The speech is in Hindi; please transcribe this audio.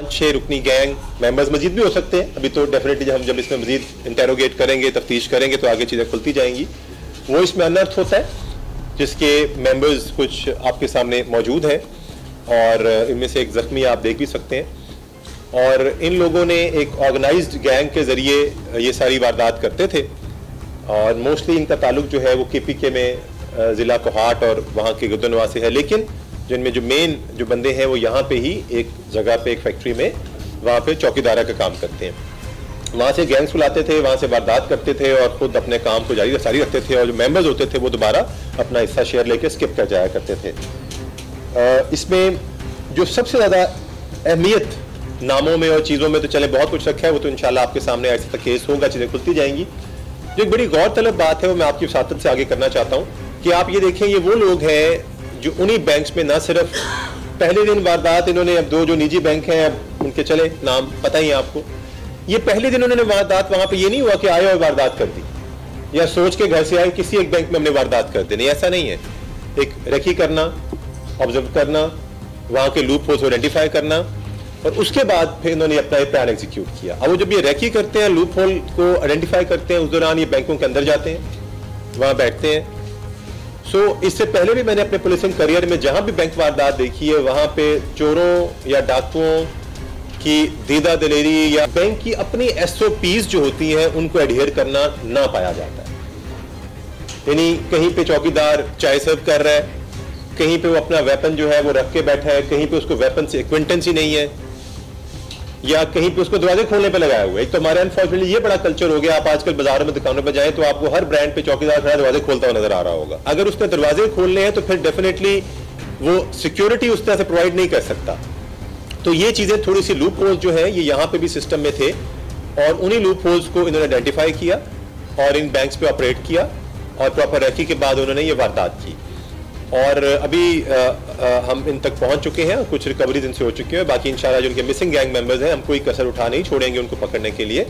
छः रुकनी गैंग मेंबर्स मजीद भी हो सकते हैं। अभी तो डेफिनेटली हम जब इसमें मजीद इंटेरोगेट करेंगे, तफ्तीश करेंगे तो आगे चीज़ें खुलती जाएँगी। वो इसमें अनर्थ होता है, जिसके मेंबर्स कुछ आपके सामने मौजूद हैं और इनमें से एक ज़ख्मी आप देख भी सकते हैं। और इन लोगों ने एक ऑर्गेनाइज्ड गैंग के ज़रिए ये सारी वारदात करते थे। और मोस्टली इनका ताल्लुक जो है वो के पी के में ज़िला कोहाट और वहाँ के गुदनवा से है। लेकिन जिनमें जो मेन जो बंदे हैं, वो यहाँ पे ही एक जगह पे, एक फैक्ट्री में वहाँ पे चौकीदारा का काम करते हैं। वहाँ से गैंग्स बुलाते थे, वहाँ से वारदात करते थे और खुद अपने काम को जारी जारी रखते थे और जो मेंबर्स होते थे, वो दोबारा अपना हिस्सा शेयर लेके स्किप कर जाया करते थे। इसमें जो सबसे ज़्यादा अहमियत नामों में और चीज़ों में तो चले, बहुत कुछ रखा है, वो तो इंशाल्लाह आपके सामने ऐसे तक केस होगा, चीज़ें खुलती जाएँगी। जो एक बड़ी गौरतलब बात है, वो मैं आपकी साथत से आगे करना चाहता हूँ कि आप ये देखें, ये वो लोग हैं जो उन्हीं बैंक्स में ना सिर्फ़ पहले दिन वारदात, इन्होंने अब दो जो निजी बैंक हैं, अब उनके चले, नाम पता ही आपको। ये पहले दिन उन्होंने वारदात, वहाँ पे ये नहीं हुआ कि आए और वारदात कर दी। या सोच के घर से आए, किसी एक बैंक में हमने वारदात कर दी। नहीं, ऐसा नहीं है। एक रेखी करना ऑब्ज़र्व करना, वहाँ के लूप होल्स आइडेंटिफाई करना, और उसके बाद फिर इन्होंने अपना प्लान एग्जीक्यूट किया। अब वो जब ये रेखी करते हैं लूप होल को आइडेंटिफाई करते हैं, उस दौरान ये बैंकों के अंदर जाते हैं, वहाँ बैठते हैं। सो so, इससे पहले भी मैंने अपने पुलिसिंग करियर में जहाँ भी बैंक वारदात देखी है वहाँ पे चोरों या डाकुओं की दीदा दिलेरी या बैंक की अपनी एस जो होती हैं उनको एडहेयर करना ना पाया जाता है। यानी कहीं पे चौकीदार चाय सर्व कर रहा है कहीं पे वो अपना वेपन जो है वो रख के बैठा है कहीं पे उसको वेपन से इक्विंटेंस ही नहीं है। या कहीं पे उसको दरवाजे खोलने पे लगाया हुआ एक तो हमारे अनफॉर्चुनेटली ये बड़ा कल्चर हो गया, आप आजकल बाजारों में दुकानों पर जाए तो आपको हर ब्रांड पे चौकीदार खड़ा दरवाजे खोलता हुआ नज़र आ रहा होगा। अगर उसने दरवाजे खोलने हैं तो फिर डेफिनेटली वो सिक्योरिटी उस तरह से प्रोवाइड नहीं कर सकता। तो ये चीज़ें थोड़ी सी लूप होल्स जो है, ये यहाँ पे भी सिस्टम में थे और उन्हीं लूप होल्स को इन्होंने आइडेंटिफाई किया और इन बैंक्स पे ऑपरेट किया और प्रॉपर रैकी के बाद उन्होंने ये वारदात की। और अभी आ, आ, हम इन तक पहुँच चुके हैं कुछ रिकवरीज इनसे हो चुकी है बाकी इंशाल्लाह जो उनके मिसिंग गैंग मेंबर्स हैं हम कोई कसर उठा नहीं छोड़ेंगे उनको पकड़ने के लिए।